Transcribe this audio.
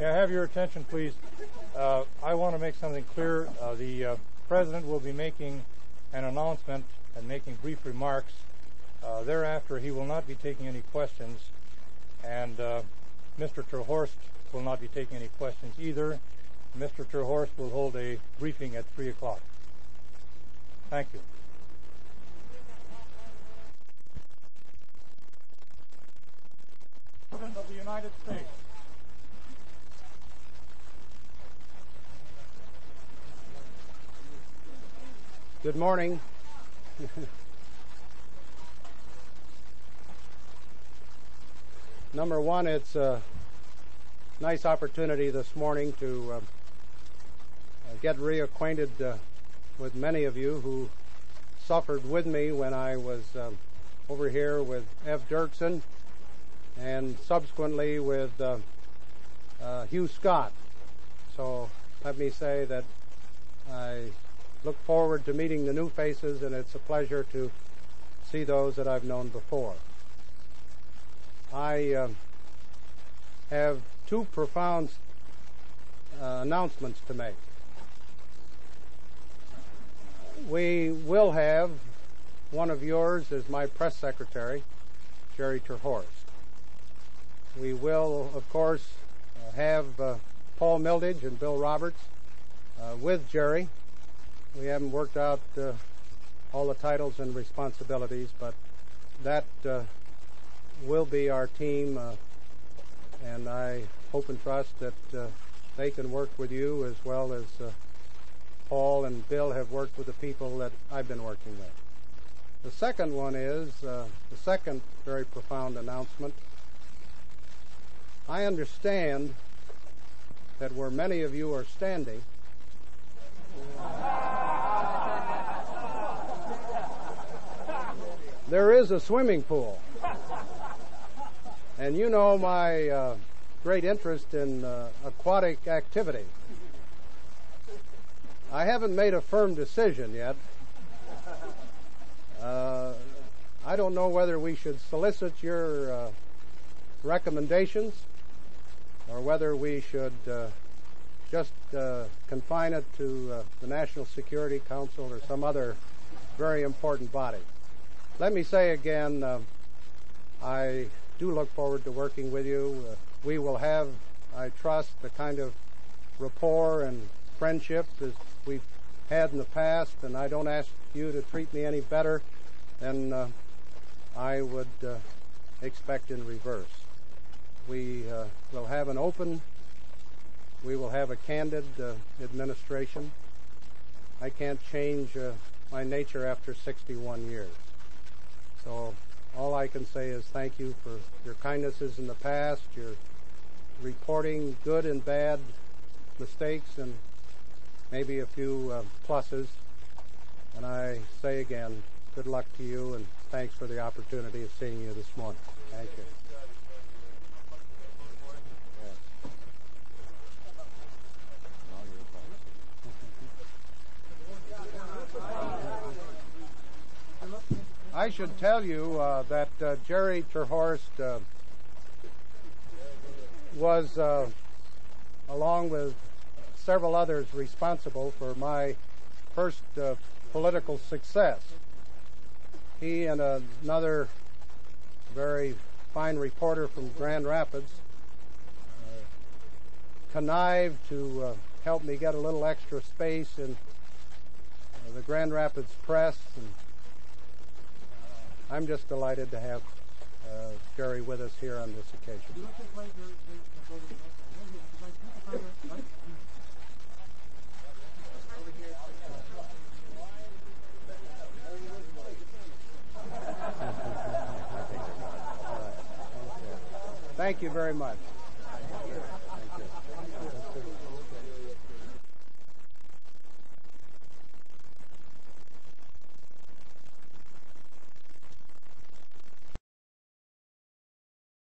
Yeah, have your attention, please. Uh, I want to make something clear. Uh, the uh, president will be making an announcement and making brief remarks. Uh, thereafter, he will not be taking any questions, and uh, Mr. Terhorst will not be taking any questions either. Mr. Terhorst will hold a briefing at 3 o'clock. Thank you. President of the United States. Good morning. Number one, it's a nice opportunity this morning to uh, get reacquainted uh, with many of you who suffered with me when I was uh, over here with Ev Dirksen and subsequently with uh, uh, Hugh Scott. So let me say that I look forward to meeting the new faces, and it's a pleasure to see those that I've known before. I uh, have two profound uh, announcements to make. We will have one of yours as my press secretary, Jerry Terhorst. We will, of course, uh, have uh, Paul Miltich and Bill Roberts uh, with Jerry. We haven't worked out uh, all the titles and responsibilities, but that uh, will be our team, uh, and I hope and trust that uh, they can work with you as well as uh, Paul and Bill have worked with the people that I've been working with. The second one is uh, the second very profound announcement. I understand that where many of you are standing, there is a swimming pool. And you know my uh, great interest in uh, aquatic activity. I haven't made a firm decision yet. Uh, I don't know whether we should solicit your uh, recommendations or whether we should uh, just uh, confine it to the National Security Council or some other very important body. Let me say again, uh, I do look forward to working with you. Uh, we will have, I trust, the kind of rapport and friendship as we've had in the past, and I don't ask you to treat me any better than uh, I would uh, expect in reverse. We will have an open we will have a candid uh, administration. I can't change uh, my nature after 61 years. So all I can say is thank you for your kindnesses in the past, your reporting good and bad mistakes, and maybe a few uh, pluses. And I say again, good luck to you, and thanks for the opportunity of seeing you this morning. Thank you. I should tell you uh, that uh, Jerry Terhorst uh, was, uh, along with several others, responsible for my first uh, political success. He and another very fine reporter from Grand Rapids uh, connived to help me get a little extra space in the Grand Rapids press and I'm just delighted to have uh, Jerry with us here on this occasion. Thank you very much.